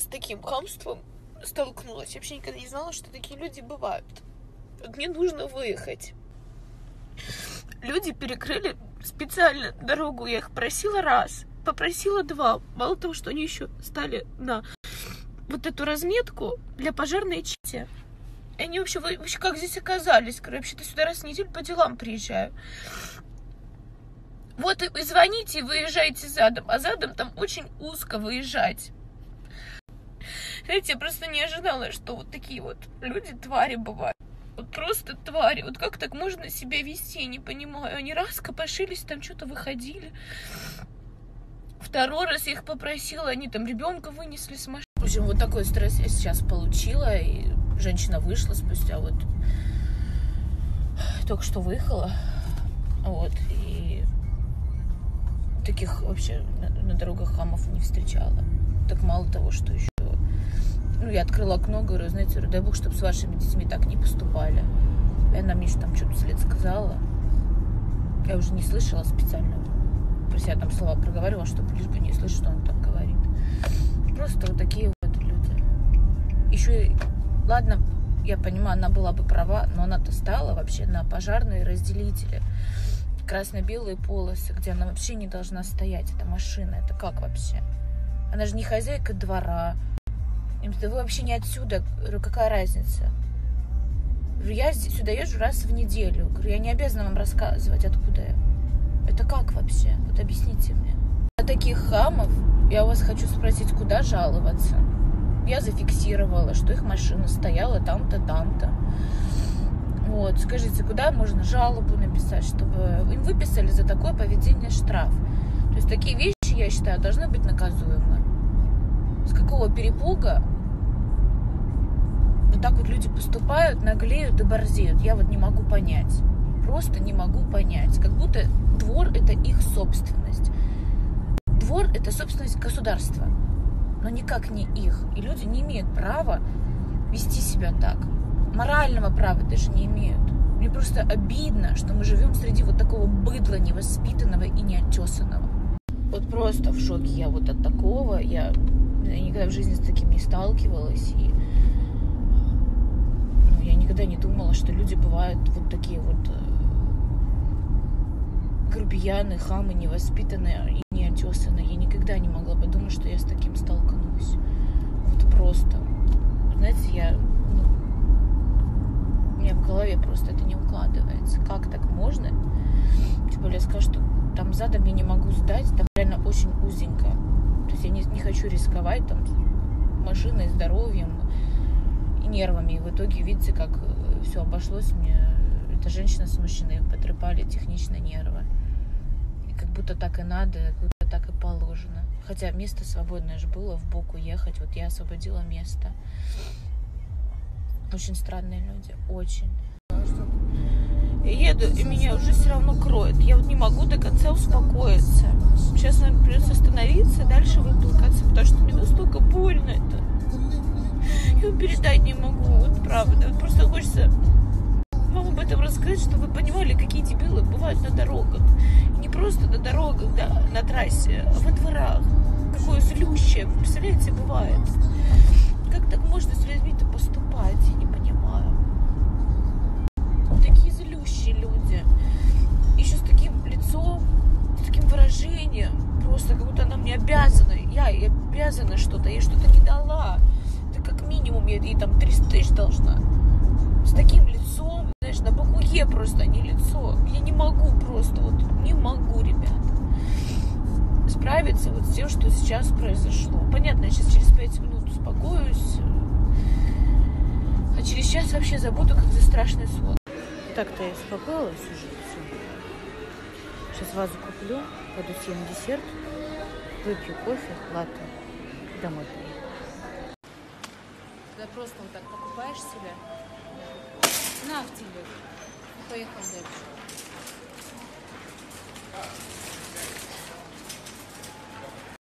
с таким хамством столкнулась. Вообще никогда не знала, что такие люди бывают. Вот мне нужно выехать. Люди перекрыли специально дорогу. Я их просила раз, попросила два. Мало того, что они еще стали на вот эту разметку для пожарной части. Они вообще, вы вообще как здесь оказались? Вообще-то сюда раз в неделю по делам приезжаю. Вот и, звоните, выезжайте задом. А задом там очень узко выезжать. Знаете, я просто не ожидала, что вот такие вот люди, твари бывают. Вот просто твари. Вот как так можно себя вести, я не понимаю. Они раз копошились, там что-то выходили. Второй раз я их попросила, они там ребенка вынесли с машины. В общем, вот такой стресс я сейчас получила, и женщина вышла спустя вот только что выехала. Вот, и таких вообще на, на дорогах хамов не встречала. Так мало того, что еще ну, я открыла окно, говорю, знаете, дай бог, чтобы с вашими детьми так не поступали. И она мне там что-то вслед сказала. Я уже не слышала специально. Про себя там слова проговаривала, чтобы лишь бы не слышать, что он там говорит. Просто вот такие вот люди. Еще ладно, я понимаю, она была бы права, но она-то стала вообще на пожарные разделители. Красно-белые полосы, где она вообще не должна стоять. Это машина, это как вообще? Она же не хозяйка двора, им да вы вообще не отсюда. Говорю, какая разница? Я сюда езжу раз в неделю. Говорю, я не обязана вам рассказывать, откуда я. Это как вообще? Вот объясните мне. На таких хамов я у вас хочу спросить, куда жаловаться. Я зафиксировала, что их машина стояла там-то, там-то. Вот, скажите, куда можно жалобу написать, чтобы им выписали за такое поведение штраф? То есть такие вещи, я считаю, должны быть наказуемы. С какого перепуга так вот люди поступают, наглеют и борзеют. Я вот не могу понять. Просто не могу понять. Как будто двор – это их собственность. Двор – это собственность государства, но никак не их. И люди не имеют права вести себя так. Морального права даже не имеют. Мне просто обидно, что мы живем среди вот такого быдла невоспитанного и неотесанного. Вот просто в шоке я вот от такого. Я, я никогда в жизни с таким не сталкивалась. И я никогда не думала, что люди бывают вот такие вот э, грубияны, хамы, невоспитанные и неотесанные. Я никогда не могла подумать, что я с таким столкнусь. Вот просто. Знаете, я... Ну, у меня в голове просто это не укладывается. Как так можно? Тем более я скажу, что там задом я не могу сдать, там реально очень узенько. То есть я не, не хочу рисковать там машиной, здоровьем, нервами. И в итоге, видите, как э, все обошлось мне. Эта женщина с мужчиной потрепали технично нервы. И как будто так и надо, как будто так и положено. Хотя место свободное же было, в бок уехать. Вот я освободила место. Очень странные люди, очень. Я еду, и меня уже все равно кроет. Я вот не могу до конца успокоиться. Сейчас, наверное, придется остановиться, дальше выплакаться, потому что мне настолько больно это. Я передать не могу, вот правда. Просто хочется вам об этом рассказать, чтобы вы понимали, какие дебилы бывают на дорогах. И не просто на дорогах, да, на трассе, а во дворах. Какое злющее, вы представляете, бывает. Как так можно с людьми-то поступать, я не понимаю. Такие злющие люди. Еще с таким лицом, с таким выражением. Просто как будто она мне обязана. Я ей обязана что-то, я что-то не дала минимум я ей там 300 тысяч должна. С таким лицом, знаешь, на бахуе просто, а не лицо. Я не могу просто, вот не могу, ребят, справиться вот с тем, что сейчас произошло. Понятно, я сейчас через 5 минут успокоюсь, а через час вообще забуду, как за страшный сон. Так-то я успокоилась уже все. Сейчас вазу куплю, пойду съем десерт, выпью кофе, латте, домой приеду. Когда просто вот так покупаешь себе, на в тебе, поехал дальше.